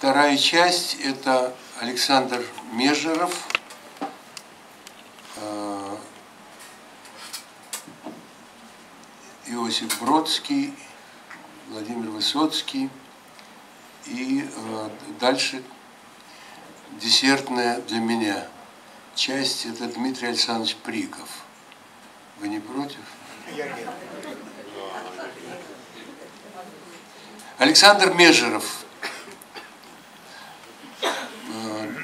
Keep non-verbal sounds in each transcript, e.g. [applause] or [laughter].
Вторая часть – это Александр Межеров, э, Иосиф Бродский, Владимир Высоцкий и э, дальше десертная для меня часть – это Дмитрий Александрович Приков. Вы не против? Я нет. Александр Межеров. Э,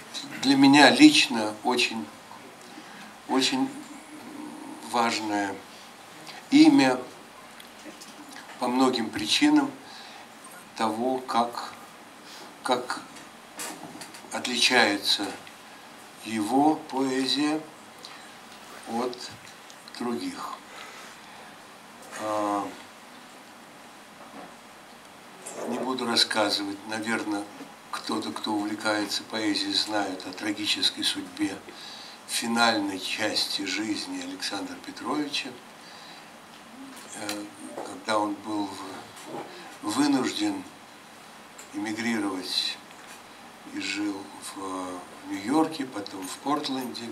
для лично очень, очень важное имя по многим причинам того, как, как отличается его поэзия от других. А, не буду рассказывать, наверное, кто-то, кто увлекается поэзией, знает о трагической судьбе финальной части жизни Александра Петровича, э, когда он был вынужден эмигрировать и жил в Нью-Йорке, потом в Портленде.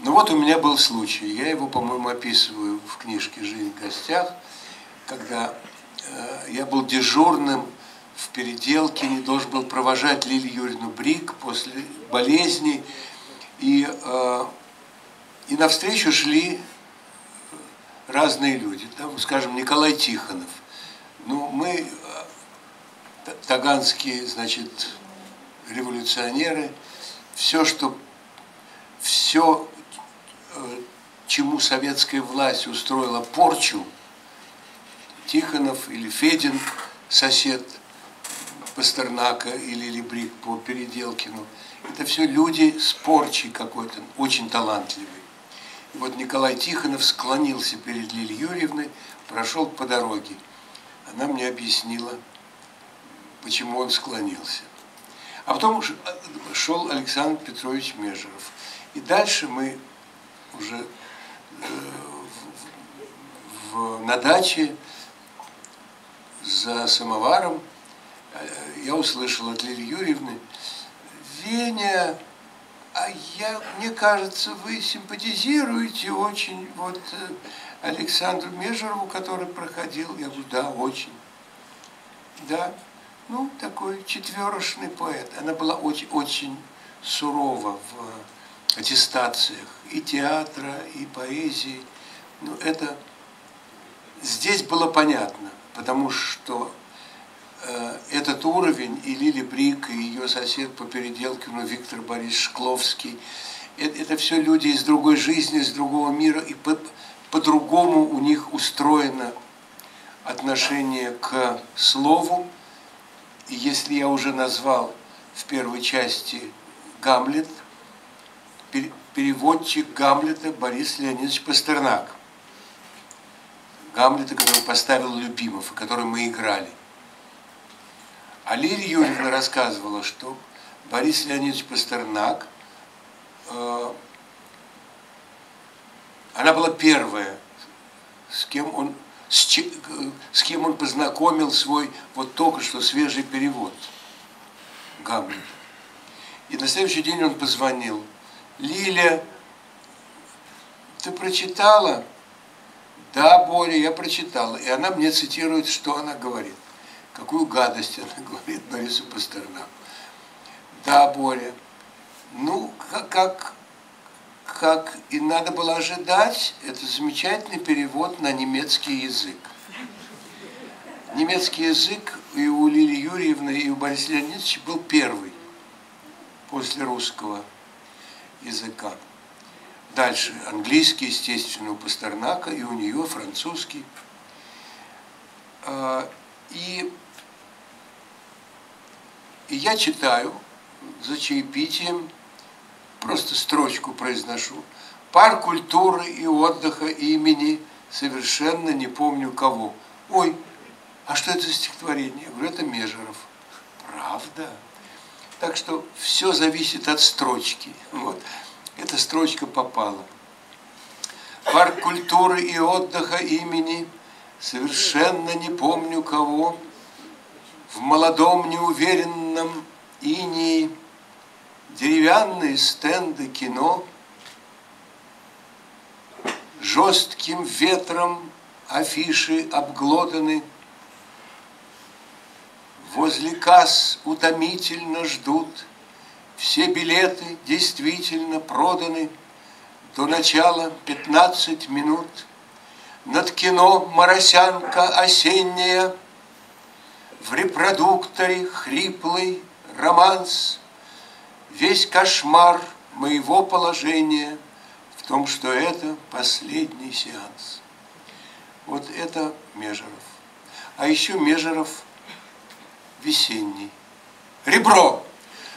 Ну вот у меня был случай, я его, по-моему, описываю в книжке «Жизнь в гостях», когда Э, я был дежурным в переделке, не должен был провожать Лилию Юрьевну Брик после болезни. И, э, и навстречу шли разные люди. Там, скажем, Николай Тихонов. Ну, мы, э, таганские, значит, революционеры, все, что, все, чему советская власть устроила порчу – Тихонов или Федин, сосед Пастернака или Либрик по Переделкину. Это все люди с порчей какой-то, очень талантливые. И вот Николай Тихонов склонился перед Лилией Юрьевной, прошел по дороге. Она мне объяснила, почему он склонился. А потом шел Александр Петрович Межеров. И дальше мы уже э, на даче за самоваром э, я услышал от Лили Юрьевны, Веня, а я, мне кажется, вы симпатизируете очень вот э, Александру Межерову, который проходил. Я говорю, да, очень. Да, ну, такой четверошный поэт. Она была очень, очень сурова в аттестациях и театра, и поэзии. Ну, это здесь было понятно потому что э, этот уровень и Лили Брик, и ее сосед по Переделкину Виктор Борис Шкловский, это, это все люди из другой жизни, из другого мира, и по, по-другому у них устроено отношение к слову. И если я уже назвал в первой части Гамлет, переводчик Гамлета Борис Леонидович Пастернак – Гамлета, который поставил Любимов, и который мы играли. А Лилия Юрьевна рассказывала, что Борис Леонидович Пастернак, э, она была первая, с кем он с, с кем он познакомил свой вот только что свежий перевод Гамлета. И на следующий день он позвонил. Лиля, ты прочитала? Да, Боря, я прочитала. И она мне цитирует, что она говорит. Какую гадость она [laughs] говорит Борису Пастернаку. Да, Боря. Ну, как, как, как и надо было ожидать, это замечательный перевод на немецкий язык. Немецкий язык и у Лили Юрьевны, и у Бориса Леонидовича был первый после русского языка. Дальше английский, естественно, у Пастернака, и у нее французский. И, и я читаю за чаепитием, просто строчку произношу. Парк культуры и отдыха имени совершенно не помню кого. Ой, а что это за стихотворение? Я говорю, это Межеров. Правда? Так что все зависит от строчки. Вот эта строчка попала. Парк культуры и отдыха имени совершенно не помню кого. в молодом неуверенном инии. Деревянные стенды кино, жестким ветром афиши обглоданы, возле касс утомительно ждут, все билеты действительно проданы, до начала 15 минут. Над кино «Моросянка осенняя» В репродукторе хриплый романс, Весь кошмар моего положения В том, что это последний сеанс. Вот это Межеров. А еще Межеров весенний. Ребро.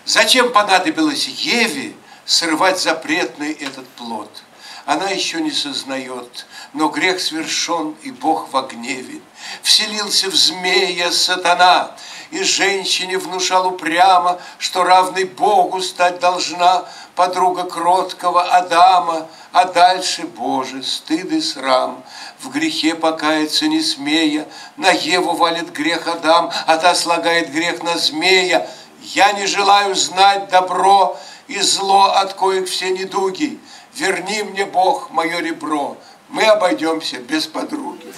Зачем понадобилось Еве срывать запретный этот плод? Она еще не сознает, но грех свершен, и Бог во гневе. Вселился в змея сатана, и женщине внушал упрямо, что равной Богу стать должна подруга кроткого Адама, а дальше, Боже, стыд и срам. В грехе покаяться не смея, на Еву валит грех Адам, а та слагает грех на змея. Я не желаю знать добро и зло от коих все недуги. Верни мне, Бог, мое ребро, мы обойдемся без подруги.